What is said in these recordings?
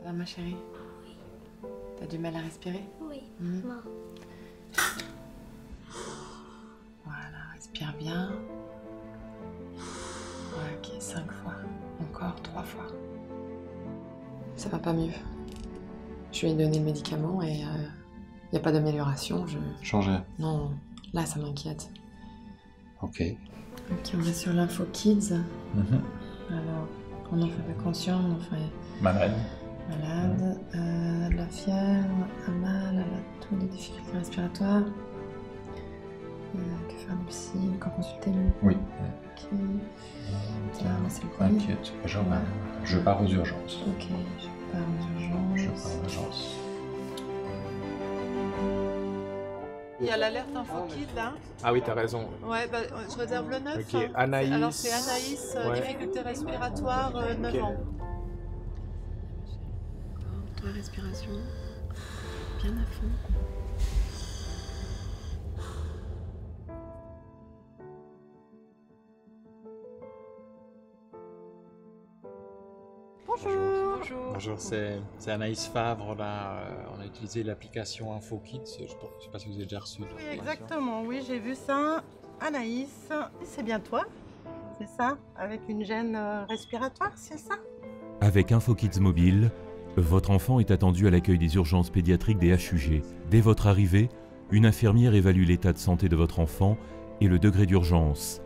Ça va ma chérie T'as du mal à respirer Oui. Non. Voilà, respire bien. Ok, cinq fois. Encore trois fois. Ça va pas mieux. Je lui ai donné le médicament et il n'y a pas d'amélioration. Je... Changer. Non, là ça m'inquiète. Ok. Ok, on va sur l'info kids. Mhm. Alors, mon enfant est conscient, mon enfant est Malade. Malade, euh, de la fièvre, un mal, elle a tous des difficultés respiratoires. Euh, que faire le psy Quand consulter le Oui. Ok. Ah, mais c'est le premier. Inquiète, je, je pars aux urgences. Ok, je pars aux Je urgences. pars aux urgences. Il y a l'alerte info kid là. Ah oui, t'as raison. Ouais, bah, je réserve le 9. Ok, hein. Anaïs. Alors c'est Anaïs, euh, Ouais. difficulté respiratoire, euh, 9 Ok. ans. Toi, respiration. Bien à fond. Bonjour. Bonjour. Bonjour, c'est c'est Anaïs Favre. Là, euh, on a utilisé l'application InfoKids. Je ne sais pas si vous avez déjà reçu. Oui, exactement, oui, j'ai vu ça. Anaïs, c'est bien toi C'est ça Avec une gêne euh, respiratoire, c'est ça? Avec InfoKids Mobile, votre enfant est attendu à l'accueil des urgences pédiatriques des HUG. Dès votre arrivée, une infirmière évalue l'état de santé de votre enfant et le degré d'urgence.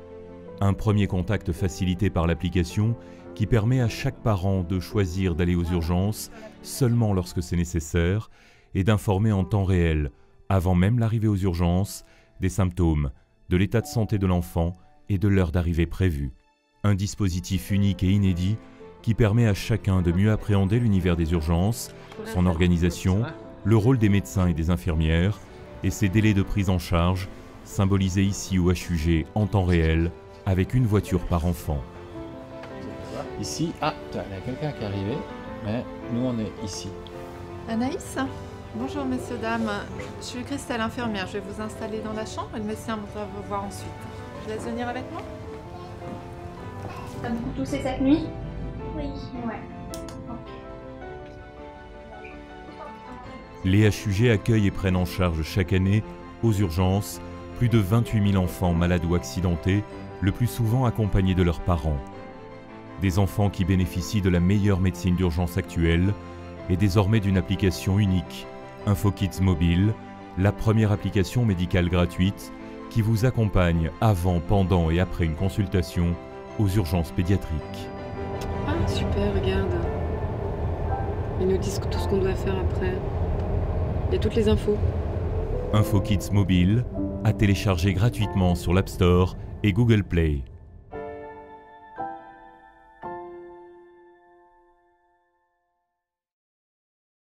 Un premier contact facilité par l'application qui permet à chaque parent de choisir d'aller aux urgences seulement lorsque c'est nécessaire et d'informer en temps réel, avant même l'arrivée aux urgences, des symptômes, de l'état de santé de l'enfant et de l'heure d'arrivée prévue. Un dispositif unique et inédit qui permet à chacun de mieux appréhender l'univers des urgences, son organisation, le rôle des médecins et des infirmières, et ses délais de prise en charge, symbolisés ici au HUG en temps réel, avec une voiture par enfant. Ici, ah, il y a quelqu'un qui est arrivé, mais nous on est ici. Anaïs Bonjour messieurs, dames. Je suis Christelle, infirmière. Je vais vous installer dans la chambre et le médecin voudra vous voir ensuite. Je laisse venir avec moi T'as beaucoup toussé cette nuit Les HUG accueillent et prennent en charge chaque année, aux urgences, plus de 28 000 enfants malades ou accidentés, le plus souvent accompagnés de leurs parents. Des enfants qui bénéficient de la meilleure médecine d'urgence actuelle et désormais d'une application unique, InfoKids Mobile, la première application médicale gratuite qui vous accompagne avant, pendant et après une consultation aux urgences pédiatriques. Regarde. Ils nous disent tout ce qu'on doit faire après. Il y a toutes les infos. InfoKids Mobile, à télécharger gratuitement sur l'App Store et Google Play.